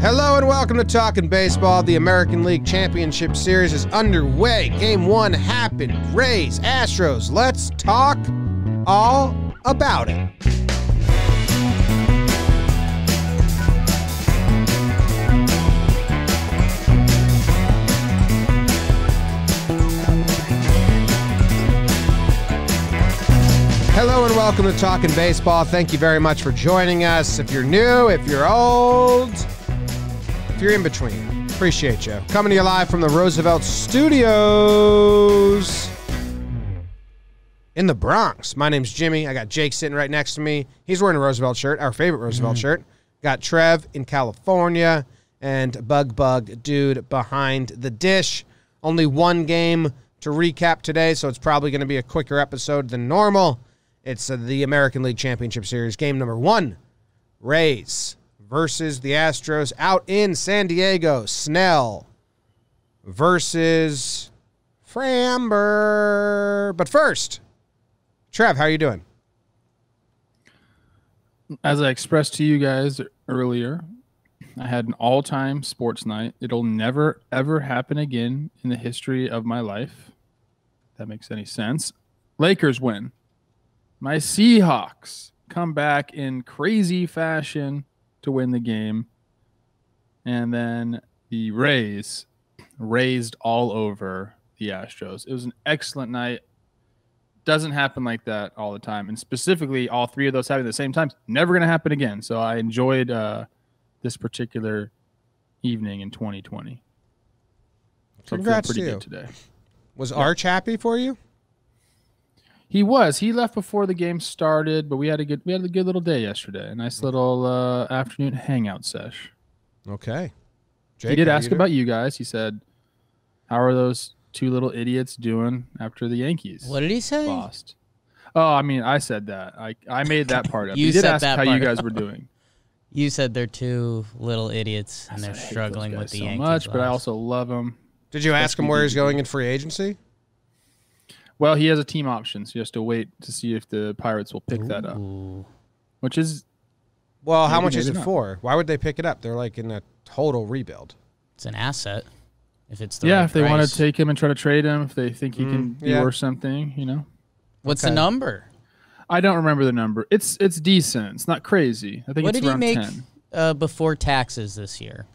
Hello and welcome to Talking Baseball. The American League Championship Series is underway. Game one happened. Rays, Astros. Let's talk all about it. Hello and welcome to Talking Baseball. Thank you very much for joining us. If you're new, if you're old, if you're in between, appreciate you. Coming to you live from the Roosevelt Studios in the Bronx. My name's Jimmy. I got Jake sitting right next to me. He's wearing a Roosevelt shirt, our favorite Roosevelt shirt. Got Trev in California and Bug Bug Dude behind the dish. Only one game to recap today, so it's probably going to be a quicker episode than normal. It's uh, the American League Championship Series, game number one. Rays versus the Astros out in San Diego. Snell versus Framber. But first, Trev, how are you doing? As I expressed to you guys earlier, I had an all time sports night. It'll never, ever happen again in the history of my life. If that makes any sense. Lakers win. My Seahawks come back in crazy fashion to win the game. And then the Rays raised all over the Astros. It was an excellent night. Doesn't happen like that all the time. And specifically, all three of those happening at the same time, never going to happen again. So I enjoyed uh, this particular evening in 2020. So Congrats pretty to you. good today. Was Arch happy for you? He was. He left before the game started, but we had a good we had a good little day yesterday. A nice little uh, afternoon hangout sesh. Okay. he did ask you about you guys. He said, "How are those two little idiots doing after the Yankees What did he say? lost?" Oh, I mean, I said that. I I made that part up. You he did ask how you part. guys were doing. You said they're two little idiots and I they're struggling with the so Yankees. much, but I also love them. Did you ask him where he's going in free agency? Well, he has a team option, so he has to wait to see if the Pirates will pick that up, which is Well, how much is it not. for? Why would they pick it up? They're like in a total rebuild. It's an asset. If it's the yeah. right If they want to take him and try to trade him, if they think he can Mm, be yeah. worth something, you know. What's Okay. the number? I don't remember the number. It's it's decent. It's not crazy. I think What it's did he around make ten. uh, before taxes this year?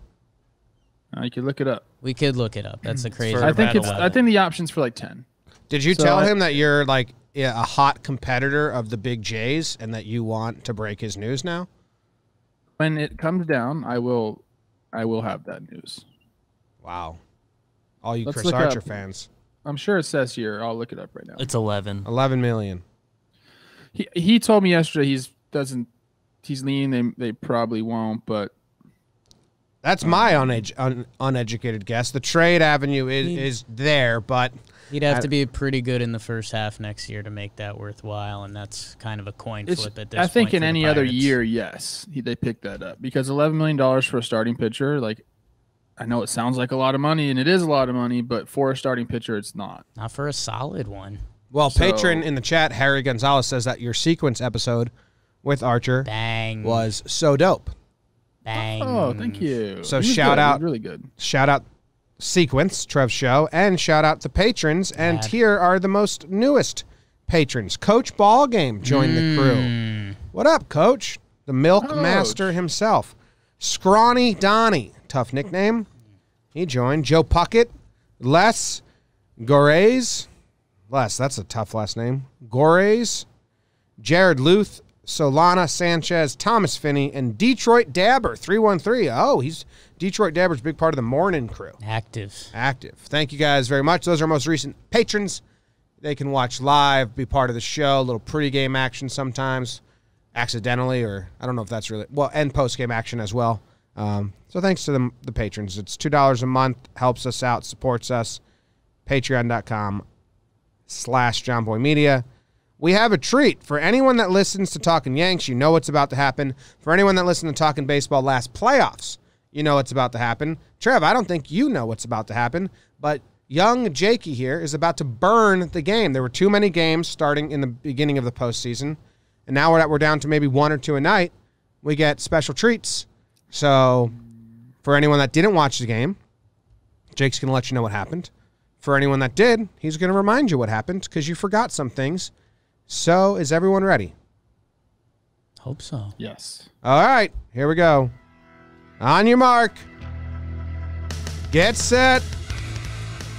Uh, you can look it up. We could look it up. That's the crazy. I think it's. about I think the options for like ten. Did you So tell I- him that you're like yeah, a hot competitor of the big Jays and that you want to break his news now? When it comes down, I will. I will have that news. Wow. All you Let's Chris Archer up- fans. I'm sure it says here. I'll look it up right now. It's 11. 11 million. He he told me yesterday he's doesn't. He's leaning. They they probably won't, but That's mm-hmm. my uned- un- uneducated guess. The trade avenue is, is there, but He'd have I- to be pretty good in the first half next year to make that worthwhile, and that's kind of a coin it's. flip at this I think point in for the any other Pirates. year, yes, he, they pick that up because 11 million dollars for a starting pitcher, like. I know it sounds like a lot of money, and it is a lot of money, but for a starting pitcher, it's not. Not for a solid one. well, So- patron in the chat, Harry Gonzalez says that your sequence episode with Archer Bang. was so dope. Bang. Oh, thank you. So He was shout good. He was out- really good. Shout out Sequence, Trev Show, and shout out the patrons. And Bad. here are the most newest patrons. Coach Ballgame joined the crew. Mm. What up, Coach? The Milk Coach. Master himself. Scrawny Donnie, tough nickname. He joined. Joe Puckett, Les Gores. Les, that's a tough last name. Gores, Jared Luth, Solana Sanchez, Thomas Finney, and Detroit Dabber 313. Oh, he's Detroit Dabber's big part of the morning crew. Active. Active. Thank you guys very much. Those are our most recent patrons. They can watch live, be part of the show, a little pregame action sometimes, accidentally, or I don't know if that's really well, and postgame action as well. Um, so thanks to them, the patrons. It's two dollars a month, helps us out, supports us. Patreon.com slash Jomboy Media. We have a treat for anyone that listens to Talking Yanks. You know what's about to happen. For anyone that listened to Talking Baseball last playoffs, you know what's about to happen. Trev, I don't think you know what's about to happen, but young Jakey here is about to burn the game. There were too many games starting in the beginning of the postseason, and now we're, we're down to maybe one or two a night. We get special treats. So For anyone that didn't watch the game, Jake's going to let you know what happened. For anyone that did, he's going to remind you what happened because you forgot some things. So, is everyone ready? Hope so. Yes. All right, here we go. On your mark. Get set.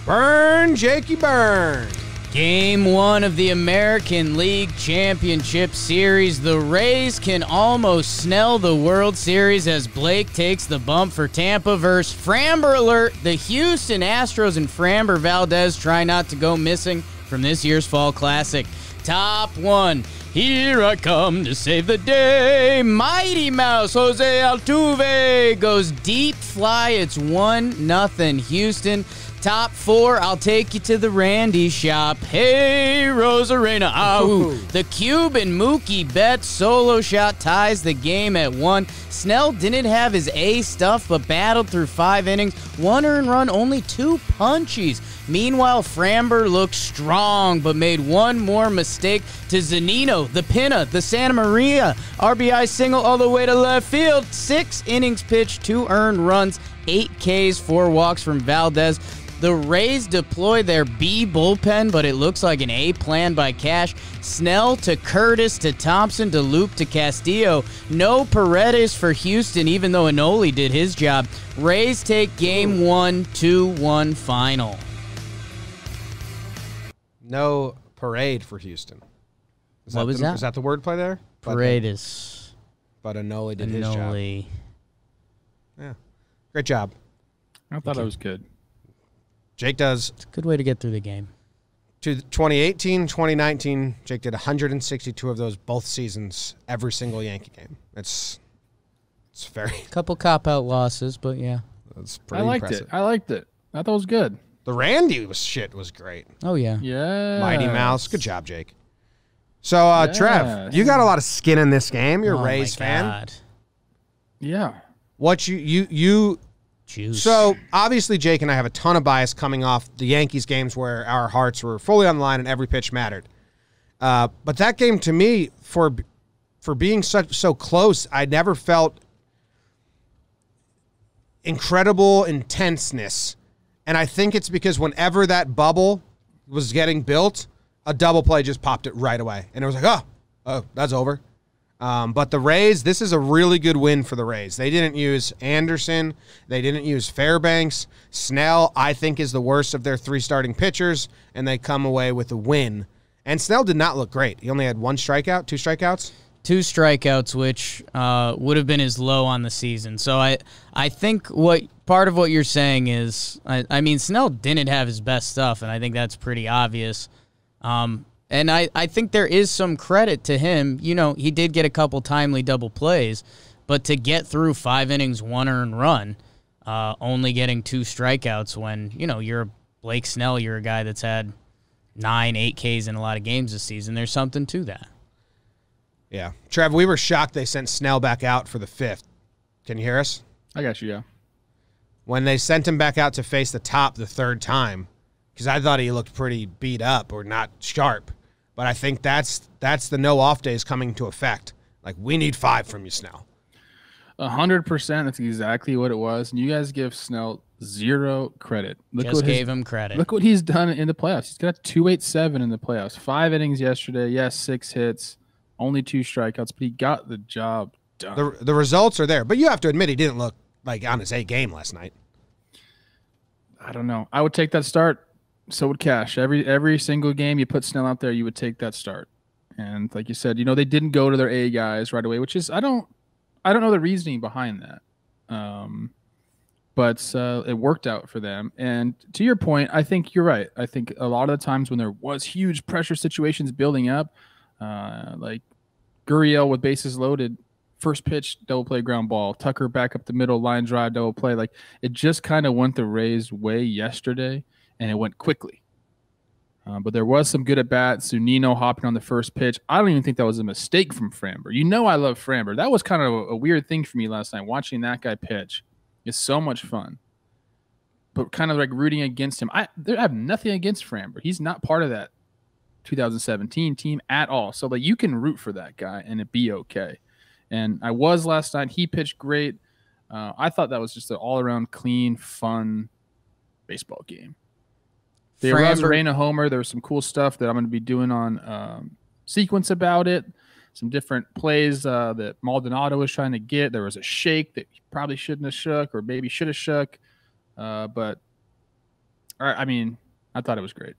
Burn, Jakey, burn. Game one of the American League Championship Series. The Rays can almost snell the World Series as Blake takes the bump for Tampa versus Framber Alert. The Houston Astros and Framber Valdez try not to go missing from this year's Fall Classic. Top one. Here I come to save the day. Mighty Mouse Jose Altuve goes deep fly. It's 1 nothing Houston. Top four, I'll take you to the Randy shop. Hey, Rosarena. Ow. The Cuban Mookie Betts solo shot ties the game at one. Snell didn't have his A stuff, but battled through five innings. One earned run, only two punchies. Meanwhile, Framber looked strong, but made one more mistake to Zanino, the Pinna, the Santa Maria. RBI single all the way to left field. Six innings pitched, two earned runs, eight Ks, four walks from Valdez. The Rays deploy their B bullpen, but it looks like an A plan by Cash. Snell to Curtiss to Thompson to Loup to Castillo. No Paredes for Houston, even though Enoli did his job. Rays take game hmm. one, 2 1 final. No parade for Houston. Is What that was the, that? Is that the wordplay there? But- Paredes. But Enoli did his job. Yeah. Great job. I thought it was good. Jake does It's a good way to get through the game. to 2018, 2019. Jake did 162 of those both seasons, every single Yankee game. It's it's very Couple cop out losses, but yeah. that's pretty. I liked impressive. it. I liked it. I thought it was good. The Randy was shit was great. Oh, yeah. Yeah. Mighty Mouse, good job, Jake. So, uh, Trev, you got a lot of skin in this game. You're a oh, Rays my fan. God. Yeah. What you you you Juice. So obviously, Jake and I have a ton of bias coming off the Yankees games where our hearts were fully on the line and every pitch mattered. Uh, but that game to me, for for being such so close, I never felt incredible intenseness, and I think it's because whenever that bubble was getting built, a double play just popped it right away, and it was like, oh, oh, that's over. Um, but the Rays, this is a really good win for the Rays. They didn't use Anderson. They didn't use Fairbanks. Snell, I think, is the worst of their three starting pitchers, and they come away with a win. And Snell did not look great. He only had one strikeout, two strikeouts. two strikeouts, which uh, would have been his low on the season. So I, I think what part of what you're saying is, I, I mean, Snell didn't have his best stuff, and I think that's pretty obvious. Um, and I, I think there is some credit to him. You know, he did get a couple timely double plays, but to get through five innings, one earned run, uh, only getting two strikeouts when you know you're Blake Snell, you're a guy that's had nine, eight Ks in a lot of games this season. There's something to that. Yeah. Trev, we were shocked they sent Snell back out for the fifth. Can you hear us? I got you. Yeah. When they sent him back out to face the top the third time, because I thought he looked pretty beat up or not sharp. But I think that's that's the no off days coming to effect. Like we need five from you, Snell. A hundred percent. That's exactly what it was. And you guys give Snell zero credit. Look Just what his- gave him credit. Look what he's done in the playoffs. He's got two eight seven in the playoffs. Five innings yesterday. Yes, six hits, only two strikeouts, but he got the job done. The the results are there, but you have to admit he didn't look like on his A game last night. I don't know. I would take that start. So would Cash. Every every single game you put Snell out there, you would take that start. And like you said, you know they didn't go to their A guys right away, which is I don't I don't know the reasoning behind that. Um, but uh, it worked out for them. And to your point, I think you're right. I think a lot of the times when there was huge pressure situations building up, uh, like Gurriel with bases loaded, first pitch double play ground ball, Tucker back up the middle line drive double play, like it just kind of went the Rays' way yesterday, and it went quickly. Uh, but there was some good at bats. Zunino hopping on the first pitch. I don't even think that was a mistake from Framber. You know I love Framber. That was kind of a, a weird thing for me last night. Watching that guy pitch It's so much fun. But kind of like rooting against him. I, there, I have nothing against Framber. He's not part of that 2017 team at all. So like you can root for that guy and it be okay. And I was last night. He pitched great. Uh, I thought that was just an all around clean, fun baseball game. The Framber- Arozarena homer, there was some cool stuff that I'm going to be doing on um, sequence about it. Some different plays uh, that Maldonado was trying to get. There was a shake that he probably shouldn't have shook, or maybe should have shook. Uh, but I mean, I thought it was great.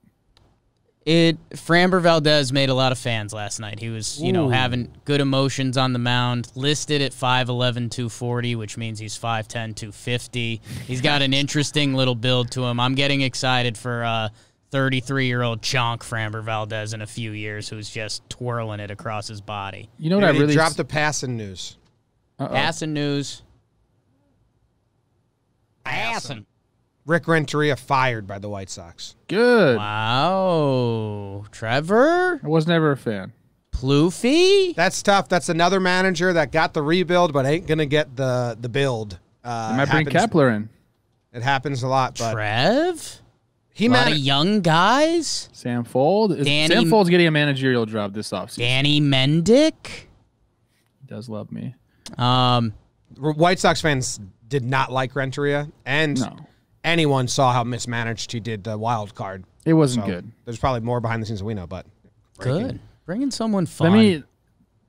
It Framber Valdez made a lot of fans last night. He was, you know, having good emotions on the mound. Listed at 5'11", 240, which means he's 5'10", 250. He's got an interesting little build to him. I'm getting excited for uh 33-year-old chonk Framber Valdez in a few years who's just twirling it across his body. You know what Maybe I really dropped the passing news. Uh-oh. Passing news. Passing. Rick Renteria fired by the White Sox. good. Wow. Trevor? I was never a fan. Plouffe? That's tough. That's another manager that got the rebuild, but ain't gonna get the the build. Uh, I might bring Kepler in. It happens a lot, but Trev? he A lot of young guys? Sam Fuld. Danny- Sam Fuld's getting a managerial job this offseason. Danny Mendick? He does love me. Um, White Sox fans did not like Renteria, and No, anyone saw how mismanaged he did the wild card. it wasn't So good. there's probably more behind the scenes than we know, but breaking. good. Bringing someone fun. Let me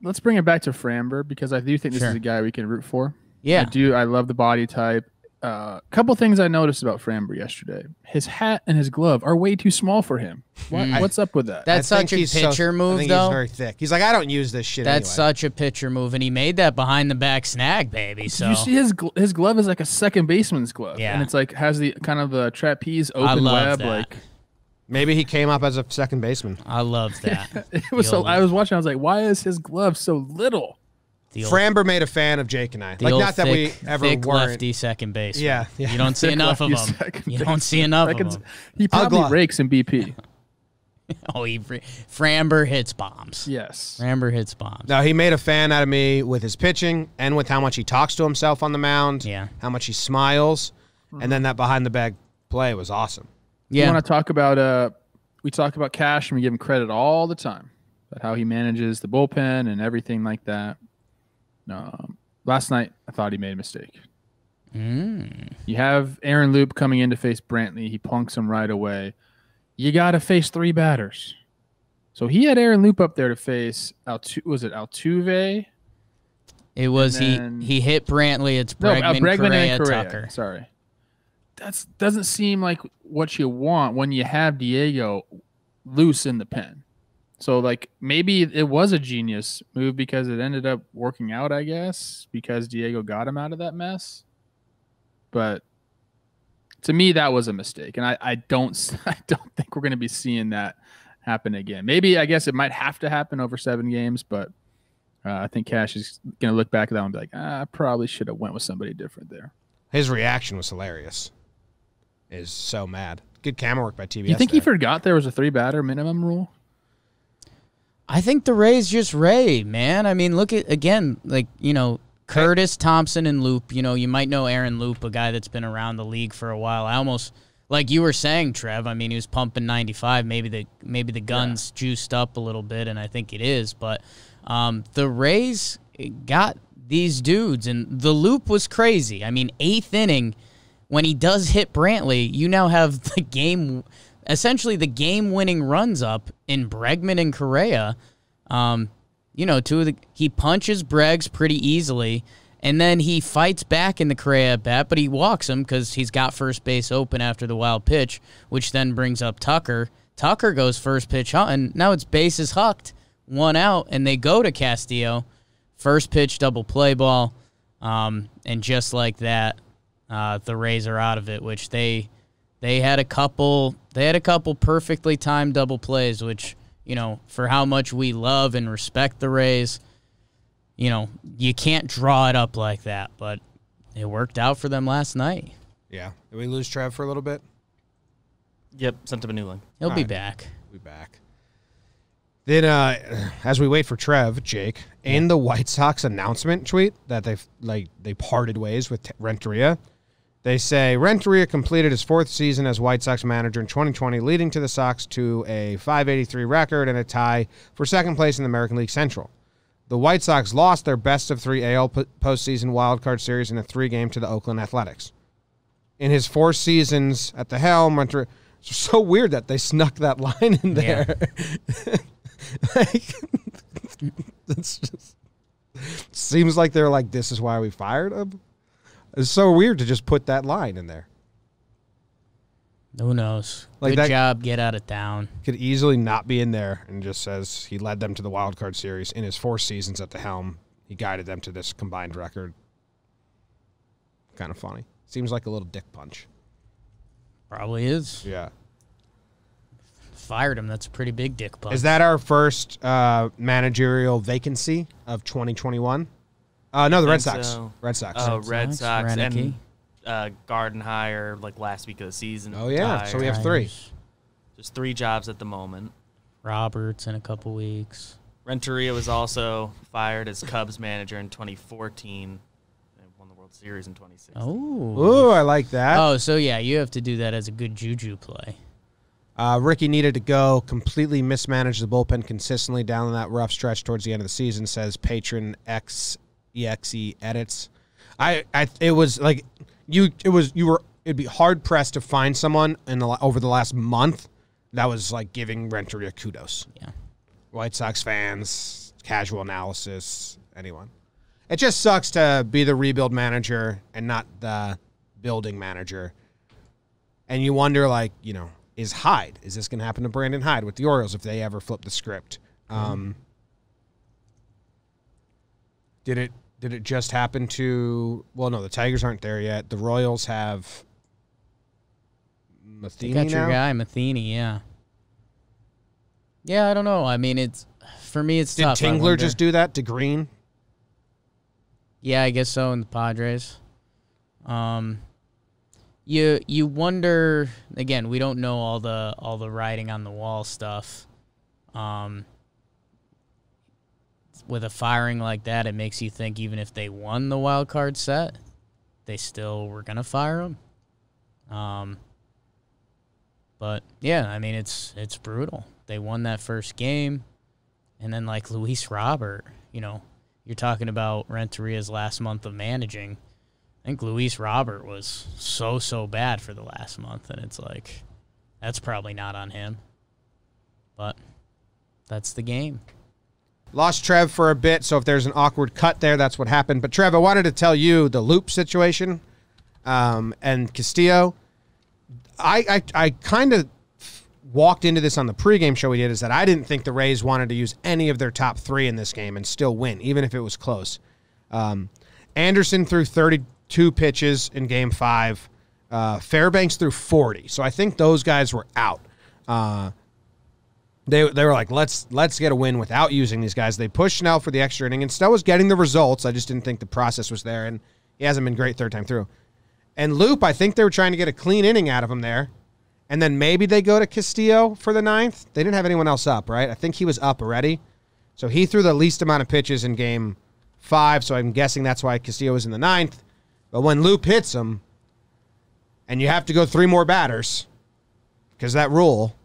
let's bring it back to Framber because I do think this Sure. is a guy we can root for. yeah. I do. I love the body type. A uh, couple things I noticed about Framber yesterday. His hat and his glove are way too small for him. What, Mm. What's up with that? That's I think such a he's so- pitcher I move, think though. He's very thick. He's like, I don't use this shit. That's anyway. such a pitcher move, and he made that behind the back snag, baby. Did So you see his gl- his glove is like a second baseman's glove, Yeah. and it's like has the kind of the trapeze I open love web. that. Like Maybe he came up as a second baseman. I love that. it was. So I was watching. I was like, why is his glove so little? The old, Framber made a fan of Jake and I. Like, old not that we ever thick weren't. lefty second base. Yeah, yeah. You don't see Thick enough of lefty them. You don't see enough I of could- them. He probably Ugla. rakes in BP. Oh, he Framber hits bombs. Yes. Framber hits bombs. No, he made a fan out of me with his pitching and with how much he talks to himself on the mound. Yeah. How much he smiles. And then that behind the bag play was awesome. You Yeah. want to talk about uh we talk about Cash and we give him credit all the time about how he manages the bullpen and everything like that. Um, last night I thought he made a mistake. Mm. You have Aaron Loup coming in to face Brantley. He plunks him right away. You got to face three batters. So he had Aaron Loup up there to face Altu- was it Altuve? It was then- he he hit Brantley. It's No, Bregman, uh, Bregman Correa, and Correa. Tucker. Sorry. That's doesn't seem like what you want when you have Diego loose in the pen. So like maybe it was a genius move because it ended up working out, I guess, because Diego got him out of that mess. But to me, that was a mistake, and I, I don't I don't think we're going to be seeing that happen again. Maybe I guess it might have to happen over seven games, but uh, I think Cash is going to look back at that and be like, ah, I probably should have went with somebody different there. His reaction was hilarious. Is so mad. Good camera work by TBS. you think he forgot there was a three batter minimum rule? I think the Rays just Ray, man. I mean, look at again, like you know, Curtiss Thompson and Loup. You know, you might know Aaron Loup, a guy that's been around the league for a while. I almost like you were saying, Trev. I mean, he was pumping 95. Maybe the maybe the guns juiced up a little bit, and I think it is. But um, the Rays got these dudes, and the Loup was crazy. I mean, eighth inning when he does hit Brantley, you now have the game, essentially the game-winning runs up in Bregman and Correa. Um, you know, two of the he punches Breggs pretty easily, and then he fights back in the Correa bat, but he walks him because he's got first base open after the wild pitch, which then brings up Tucker. Tucker goes first pitch hunting. Now it's bases hucked, one out, and they go to Castillo. First pitch double play ball, um, and just like that, uh, the Rays are out of it. Which they they had a couple they had a couple perfectly timed double plays, which you know for how much we love and respect the Rays, you know you can't draw it up like that. But it worked out for them last night. Yeah. Did we lose Trev for a little bit? Yep, sent him a new link. He'll be Alright. back. We'll be back. Then, uh, as we wait for Trev, Jake, in the White Sox announcement tweet that they've like they parted ways with Renteria, they say Renteria completed his fourth season as White Sox manager in 2020, leading to the Sox to a 583 record and a tie for second place in the American League Central. The White Sox lost their best of three AL po- postseason wildcard series in a three game to the Oakland Athletics. In his four seasons at the helm, Renteria, it's so weird that they snuck that line in Yeah. there. like, it's just seems like they're like, this is why we fired him. It's so weird to just put that line in there. Who knows? Like Good that- job. Get out of town. Could easily not be in there and just says he led them to the wild card series in his four seasons at the helm. He guided them to this combined record. Kind of funny. Seems like a little dick punch. Probably is. Yeah. Fired him. That's a pretty big dick punch. Is that our first uh, managerial vacancy of 2021? Uh, no, the Red Sox. so. Red Sox. Oh, Red Sox Roenicke. and uh, Gardenhire like last week of the season. Oh, yeah. So we have three. Tires, There's three jobs at the moment. Roberts in a couple weeks. Renteria was also fired as Cubs manager in 2014 and won the World Series in 2016. Oh. Ooh, I like that. Oh, so yeah, you have to do that as a good juju play. Uh, Ricky needed to go completely mismanage the bullpen consistently down that rough stretch towards the end of the season. Says patron X exe edits. I, I it was like you it was you were it'd be hard pressed to find someone in the over the last month that was like giving Renteria kudos. Yeah. White Sox fans, casual analysis, anyone. It just sucks to be the rebuild manager and not the building manager. And you wonder, like, you know, is Hyde? Is this going to happen to Brandon Hyde with the Orioles if they ever flip the script? Um, did it? Did it just happen to? Well, no, the Tigers aren't there yet. The Royals have Matheny got your now. guy Matheny, yeah. Yeah, I don't know. I mean, it's for me, it's Did tough. Tingler just do that to Green? Yeah, I guess so in the Padres. Um you you wonder again, we don't know all the all the writing on the wall stuff. Um with a firing like that, it makes you think even if they won the wild card set, they still were gonna fire him. Um but yeah, I mean it's it's brutal. They won that first game and then like Luis Robert, you know, you're talking about Renteria's last month of managing. I think Luis Robert was so so bad for the last month, and it's like that's probably not on him. But that's the game. Lost Trev for a bit, so if there's an awkward cut there, that's what happened. But Trev, I wanted to tell you the Loup situation um, and Castillo. I I, I kind of walked into this on the pregame show we did is that I didn't think the Rays wanted to use any of their top three in this game and still win, even if it was close. Um, Anderson threw 32 pitches in game five. Uh, Fairbanks threw 40. So I think those guys were out. Uh, they, they were like, let's let's get a win without using these guys. They pushed Snell for the extra inning, and Snell was getting the results. I just didn't think the process was there, and he hasn't been great third time through. And Loup, I think they were trying to get a clean inning out of him there, and then maybe they go to Castillo for the ninth. They didn't have anyone else up, right? I think he was up already, so he threw the least amount of pitches in game five. So I'm guessing that's why Castillo was in the ninth. But when Loop hits him, and you have to go three more batters because that rule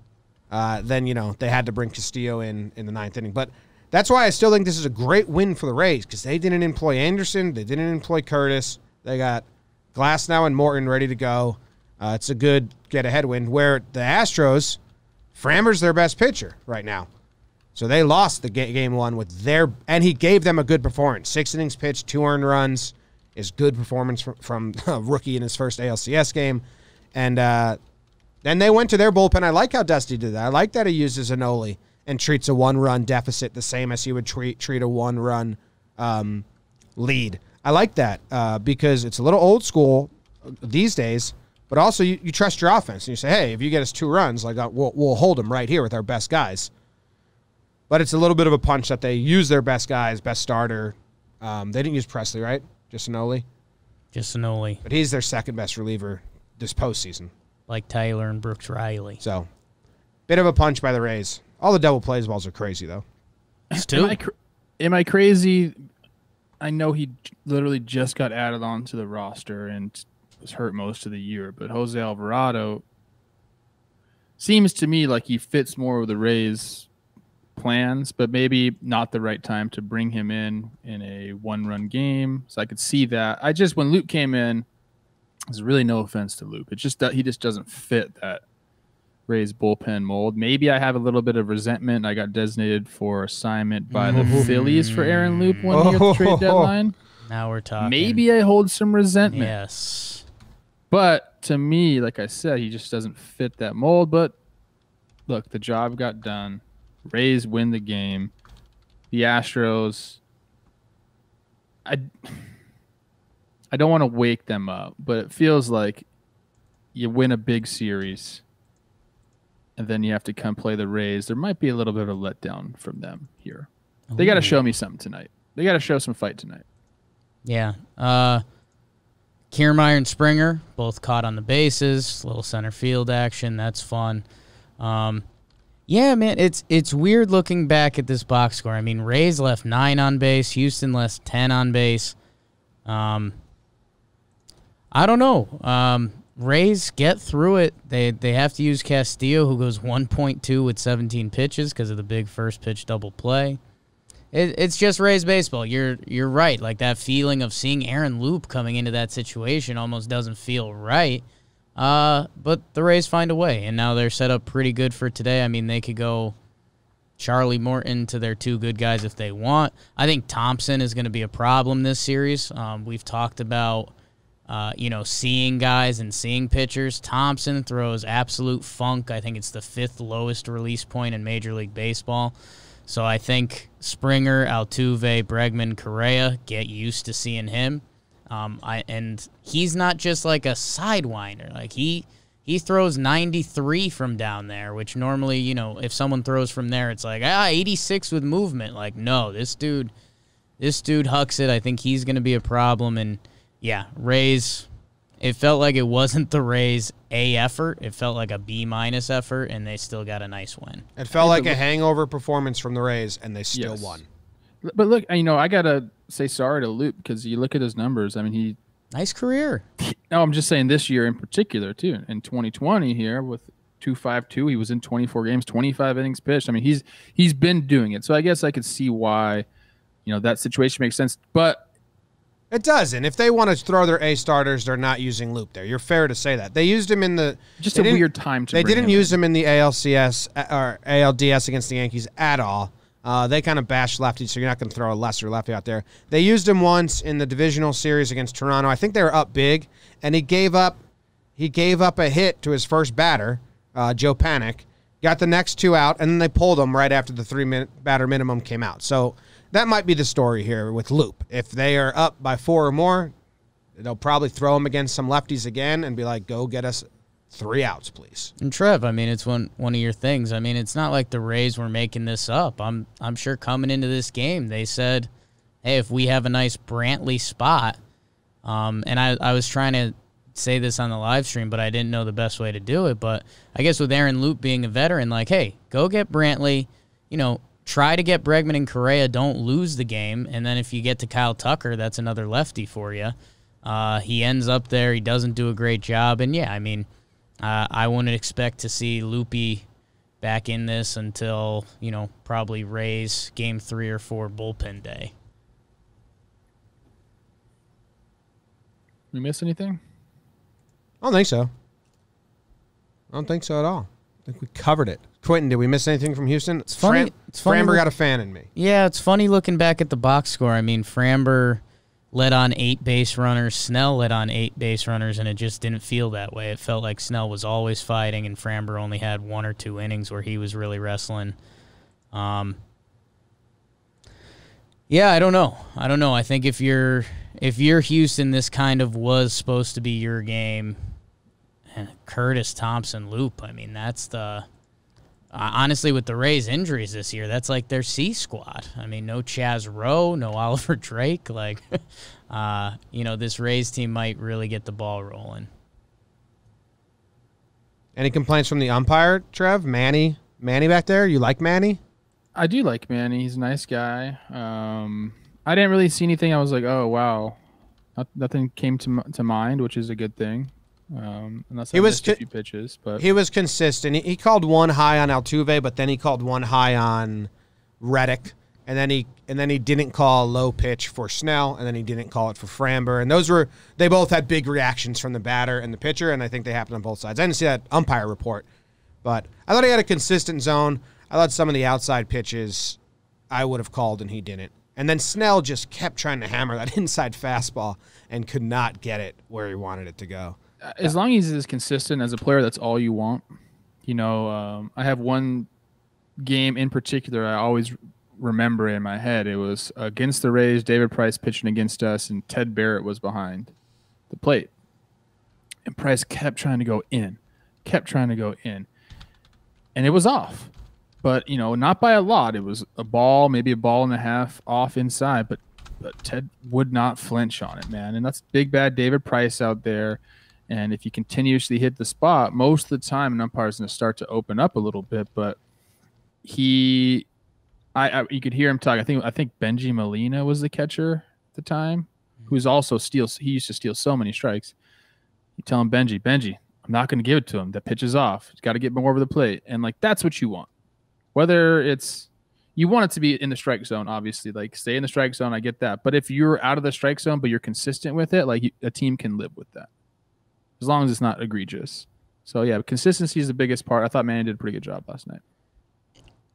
uh, then you know they had to bring Castillo in in the ninth inning. But that's why I still think this is a great win for the Rays because they didn't employ Anderson, they didn't employ Curtiss, they got Glasnow and Morton ready to go. Uh, it's a good get ahead win. Where the Astros, Framber's their best pitcher right now, so they lost the ga- game one with their and he gave them a good performance. Six innings pitched, two earned runs, is good performance from, from a rookie in his first ALCS game, and. uh then they went to their bullpen. I like how Dusty did that. I like that he uses Enoli and treats a one run deficit the same as he would treat treat a one run um, lead. I like that uh, because it's a little old school these days, but also you, you trust your offense and you say, hey, if you get us two runs, like uh, we'll, we'll hold them right here with our best guys. But it's a little bit of a punch that they use their best guys, best starter. Um, they didn't use Pressly, right? Just Enoli, Just Anoli, but he's their second best reliever this postseason. Like Taylor and Brooks Raley. So, bit of a punch by the Rays. All the double plays balls are crazy though. It's Am. I, cr- am I crazy? I know he literally just got added onto the roster and was hurt most of the year, but Jose Alvarado seems to me like he fits more with the Rays plans, but maybe not the right time to bring him in in a one-run game. So I could see that. I just when Loup came in, there's really no offense to Loup. It's just that he just doesn't fit that Rays bullpen mold. Maybe I have a little bit of resentment. I got designated for assignment by the mm-hmm. Phillies for Aaron Loup one year at the trade oh. deadline. Now we're talking. Maybe I hold some resentment. Yes. But to me, like I said, he just doesn't fit that mold. But look, the job got done. Rays win the game. The Astros, I, I don't want to wake them up, but it feels like you win a big series and then you have to come play the Rays. There might be a little bit of a letdown from them here. They got to show me something tonight. They got to show some fight tonight. Yeah. Uh, Kiermaier and Springer both caught on the bases. Little center field action. That's fun. Um, yeah, man, it's it's weird looking back at this box score. I mean, Rays left nine on base. Houston left ten on base. Um, I don't know. Um, Rays get through it. They they have to use Castillo, who goes 1.2 with 17 pitches because of the big first pitch double play. It, it's just Rays baseball. You're you're right. Like that feeling of seeing Aaron Loup coming into that situation almost doesn't feel right. Uh, but the Rays find a way, and now they're set up pretty good for today. I mean, they could go Charlie Morton to their two good guys if they want. I think Thompson is going to be a problem this series. Um, we've talked about uh, you know, seeing guys and seeing pitchers. Thompson throws absolute funk. I think it's the fifth lowest release point in Major League Baseball. So I think Springer, Altuve, Bregman, Correa get used to seeing him. Um, I and he's not just like a sidewinder. Like he he throws 93 from down there, which normally you know if someone throws from there, it's like ah 86 with movement. Like no, this dude, this dude hucks it. I think he's going to be a problem and yeah, Rays. It felt like it wasn't the Rays A effort. It felt like a B minus effort, and they still got a nice win. It felt like a hangover performance from the Rays, and they still Yes. won. But look, you know, I gotta say sorry to Loup because you look at his numbers. I mean, he. Nice career. No, I'm just saying this year in particular too. In 2020 here with 252, he was in 24 games, 25 innings pitched. I mean, he's he's been doing it. So I guess I could see why, you know, that situation makes sense. But It doesn't. If they want to throw their A starters, they're not using Loup there. You're fair to say that. They used him in the just a weird time to. They didn't him use in. him in the ALCS uh, or ALDS against the Yankees at all. Uh, they kind of bashed lefties, so you're not going to throw a lesser lefty out there. They used him once in the divisional series against Toronto. I think they were up big, and he gave up. He gave up a hit to his first batter, uh, Joe Panik. Got the next two out, and then they pulled him right after the three minute batter minimum came out. So that might be the story here with Loup. If they are up by four or more, they'll probably throw him against some lefties again and be like, "Go get us three outs, please." And Trev, I mean, it's one one of your things. I mean, it's not like the Rays were making this up. I'm I'm sure coming into this game, they said, "Hey, if we have a nice Brantley spot," um, and I I was trying to say this on the live stream, but I didn't know the best way to do it. But I guess with Aaron Loup being a veteran, like, hey, go get Brantley. You know, try to get Bregman and Correa. Don't lose the game, and then if you get to Kyle Tucker, that's another lefty for you. Uh, he ends up there. He doesn't do a great job, and yeah, I mean. Uh, I wouldn't expect to see Loopy back in this until, you know, probably Rays game three or four bullpen day. We miss anything? I don't think so. I don't think so at all. I think we covered it. Quentin, did we miss anything from Houston? It's funny- it's funny Framber got a fan in me. Yeah, it's funny looking back at the box score. I mean, Framber led on eight base runners, Snell led on eight base runners, and it just didn't feel that way. It felt like Snell was always fighting, and Framber only had one or two innings where he was really wrestling. Um, yeah, I don't know. I don't know. I think if you're if you're Houston, this kind of was supposed to be your game. And Curtiss Thompson Loup. I mean, that's the uh, honestly, with the Rays' injuries this year, that's like their C squad. I mean, no Chaz Roe, no Oliver Drake. Like, uh, you know, this Rays team might really get the ball rolling. Any complaints from the umpire, Trev? Manny? Manny back there? You like Manny? I do like Manny. He's a nice guy. Um, I didn't really see anything. I was like, oh wow, Not, nothing came to to mind, which is a good thing. Um, unless He I was a few pitches, but He was consistent. He, he called one high on Altuve, but then he called one high on Reddick, and then he and then he didn't call a low pitch for Snell, and then he didn't call it for Framber, and those were they both had big reactions from the batter and the pitcher, and I think they happened on both sides. I didn't see that umpire report, but I thought he had a consistent zone. I thought some of the outside pitches I would have called, and he didn't. And then Snell just kept trying to hammer that inside fastball and could not get it where he wanted it to go. As long as he's consistent as a player, that's all you want. You know, um, I have one game in particular I always remember in my head. It was against the Rays, David Price pitching against us, and Ted Barrett was behind the plate. And Price kept trying to go in, kept trying to go in, and it was off. But you know, not by a lot. It was a ball, maybe a ball and a half off inside, but but Ted would not flinch on it, man. And that's big bad David Price out there. And if you continuously hit the spot, most of the time an umpire is going to start to open up a little bit. But he, I, I, you could hear him talk. I think I think Bengie Molina was the catcher at the time, who's also steals. He used to steal so many strikes. You tell him Bengie, Bengie, I'm not going to give it to him. That pitch is off. He's got to get more over the plate, and like that's what you want. Whether it's you want it to be in the strike zone, obviously. Like stay in the strike zone. I get that. But if you're out of the strike zone, but you're consistent with it, like a team can live with that, as long as it's not egregious. So yeah, consistency is the biggest part. I thought Manny did a pretty good job last night.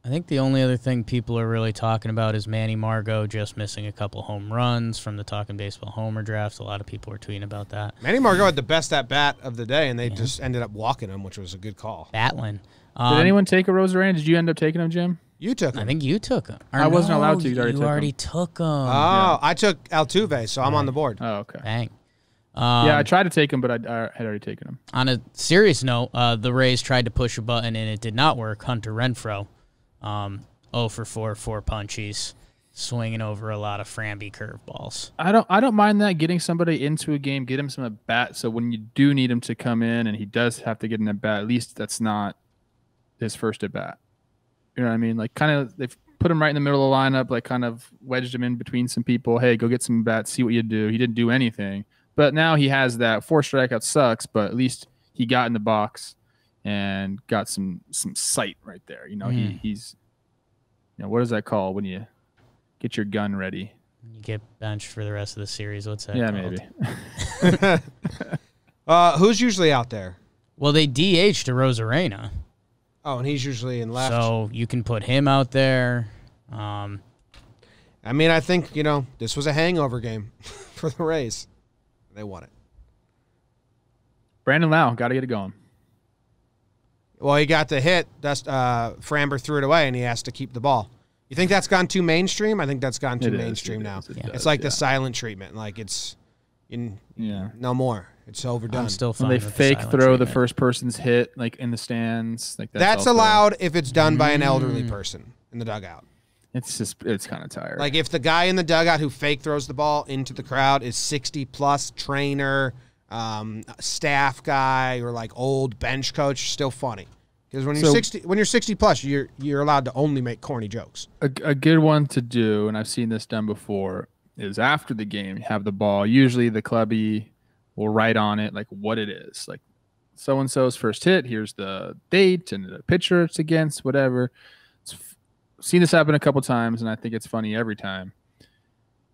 I think the only other thing people are really talking about is Manny Margot just missing a couple home runs from the Talking Baseball Homer draft. A lot of people were tweeting about that. Manny Margot had the best at bat of the day, and they just ended up walking him, which was a good call. Batlin. Did Um, anyone take Arozarena? Did you end up taking him, Jim? You took him. I think you took him. Or I wasn't allowed to. You already You took already him. took him. oh, I took Altuve, so I'm on the board. Oh, okay. Dang. Um, yeah, I tried to take him, but I, I had already taken him. on a serious note, uh, the Rays tried to push a button and it did not work. Hunter Renfroe, um, 0 for 4, four punchies, swinging over a lot of Framby curveballs. I don't I don't mind that getting somebody into a game, get him some at bat. So when you do need him to come in and he does have to get an at bat, at least that's not his first at bat. You know what I mean? Like kind of they've put him right in the middle of the lineup, like kind of wedged him in between some people. Hey, go get some bats, see what you do. He didn't do anything. But now he has that four strikeout sucks, but at least he got in the box and got some some sight right there. You know, he he's you know, what is that called when you get your gun ready? You get benched for the rest of the series. What's that? Yeah, called? maybe. Uh, who's usually out there? Well, they DH to Rosarena, Oh, and he's usually in left. so you can put him out there. Um, I mean, I think you know this was a hangover game for the Rays. They won it. Brandon Lowe, got to get it going. Well, he got the hit. Dust, uh, Framber threw it away, and he has to keep the ball. You think that's gone too mainstream? I think that's gone too It is, mainstream it now. is, it It's does, like yeah. the silent treatment. Like it's, in, Yeah. no more. It's overdone. I'm still When they with the fake silent throw the first person's hit like in the stands, like that's, that's allowed if it's done by an elderly Mm. person in the dugout. It's just it's kind of tired. Like if the guy in the dugout who fake throws the ball into the crowd is 60 plus trainer, um, staff guy, or like old bench coach, still funny. Because when you're So- 60, when you're 60 plus, you're you're allowed to only make corny jokes. a, a good one to do, and I've seen this done before, is after the game, you have the ball. Usually the clubby will write on it like what it is, like so and so's first hit. Here's the date and the pitcher it's against, whatever. It's seen this happen a couple times, and I think it's funny every time.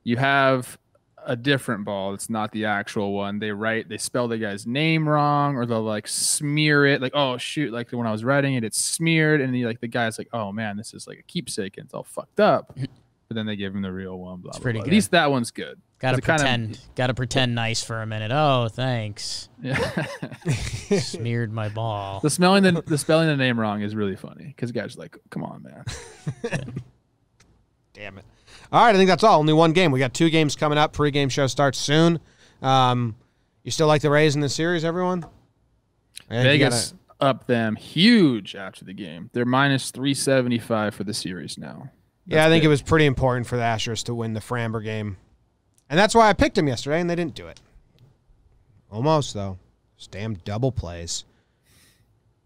You have a different ball. It's not the actual one. They write, they spell the guy's name wrong, or they'll like smear it. Like, oh shoot! Like when I was writing it, it's smeared, and he, like the guy's like, oh man, this is like a keepsake, and it's all fucked up. But then they give him the real one. Blah, It's blah, pretty blah. good. At least that one's good. Gotta it kinda- pretend. Gotta pretend nice for a minute. Oh, thanks. Yeah. Smeared my ball. the spelling the, the spelling the name wrong is really funny because guys are like, come on, man. Damn it. All right, I think that's all. Only one game. We got two games coming up. Pre-game show starts soon. Um, you still like the Rays in the series, everyone? I think you Vegas up them huge after the game. They're minus three seventy five for the series now. Yeah, I think big. it was pretty important for the Astros to win the Framber game. And that's why I picked them yesterday, and they didn't do it. Almost, though. Those damn double plays.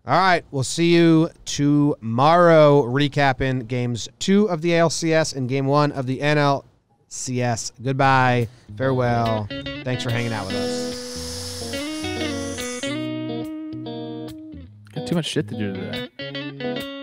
All right, we'll see you tomorrow recapping games two of the ALCS and game one of the NLCS. Goodbye. Farewell. Thanks for hanging out with us. Got too much shit to do today.